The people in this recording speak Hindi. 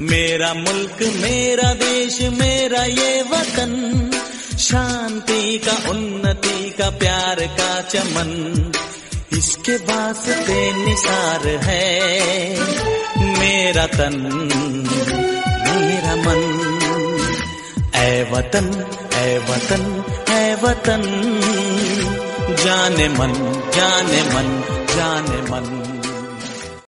मेरा मुल्क, मेरा देश, मेरा ये वतन। शांति का, उन्नति का, प्यार का चमन। इसके वास्ते निसार है मेरा तन, मेरा मन। ए वतन ए वतन, ऐ वतन। जाने मन जाने मन जाने मन।